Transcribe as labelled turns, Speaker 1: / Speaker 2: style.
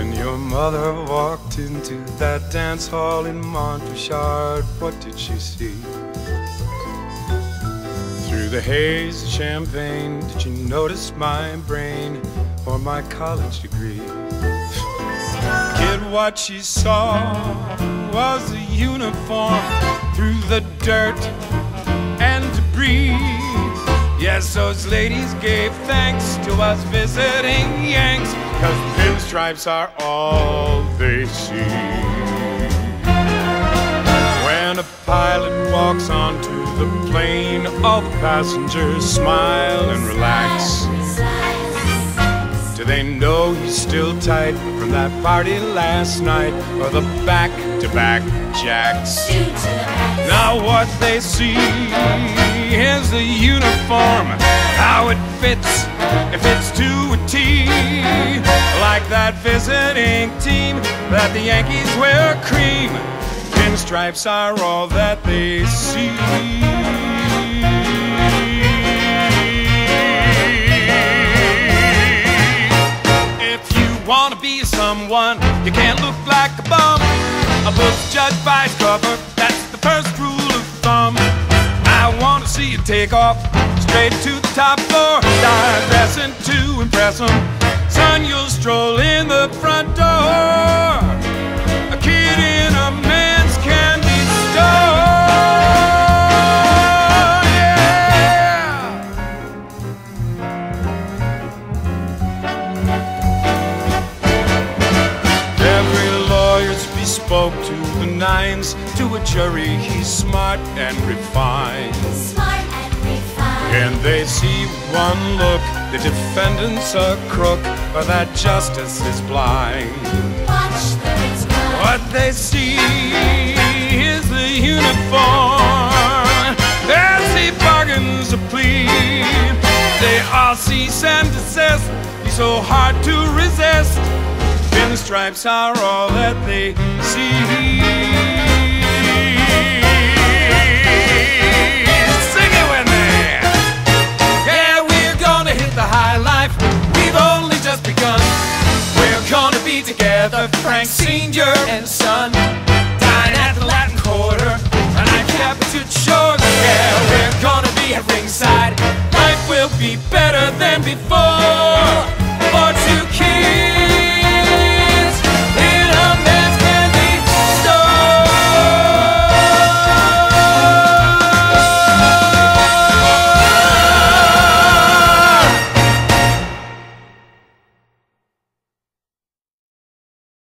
Speaker 1: When your mother walked into that dance hall in Montrichard. What did she see? Through the haze of champagne, did you notice my brain or my college degree? Kid, what she saw was a uniform through the dirt and debris. Yes, those ladies gave thanks to us visiting Yanks, cause pinstripes are all they see. When a pilot walks onto the plane, all the passengers smile and relax. Do they know he's still tight from that party last night or the back to back jacks? Now, what they see is the uniform, how it fits, if it's to a T. Like that visiting team that the Yankees wear cream. Pinstripes are all that they see. If you wanna be someone, you can't look like a bum. A book's judged by its cover, that's the first rule of thumb. I wanna see you take off straight to the top floor, start dressing to impress them. Lawyer's bespoke to the nines. To a jury, he's smart and refined.
Speaker 2: Smart and refined.
Speaker 1: And they see one look, the defendant's a crook, or that justice is blind.
Speaker 2: Watch the.
Speaker 1: What they see is the uniform. As he bargains a plea, they all cease and desist. He's so hard to resist stripes are all that they see. We've only just begun. We're gonna be together, Frank Senior and